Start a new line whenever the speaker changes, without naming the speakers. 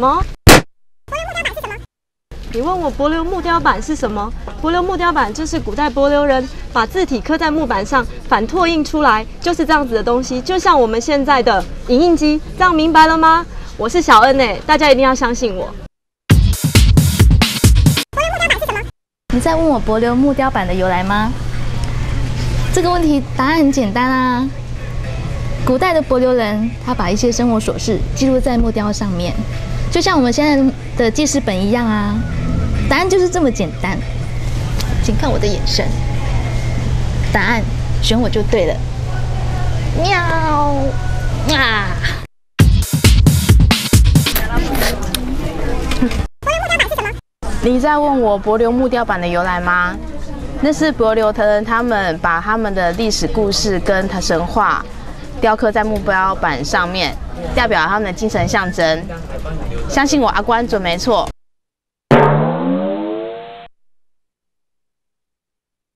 什么是什么你问我帛琉木雕板是什么？帛琉木雕板就是古代帛琉人把字体刻在木板上，反拓印出来，就是这样子的东西，就像我们现在的影印机，这样明白了吗？我是小恩诶，大家一定要相信我。
柏留木雕板是什么你在问我帛琉木雕板的由来吗？这个问题答案很简单啊。古代的帛琉人，他把一些生活琐事记录在木雕上面，就像我们现在的记事本一样啊。答案就是这么简单，请看我的眼神，答案选我就对了。喵啊！
你在问我帛琉木雕板的由来吗？那是帛琉的人，他们把他们的历史故事跟他神话雕刻在木标板上面，代表他们的精神象征。相信我，阿关准没错。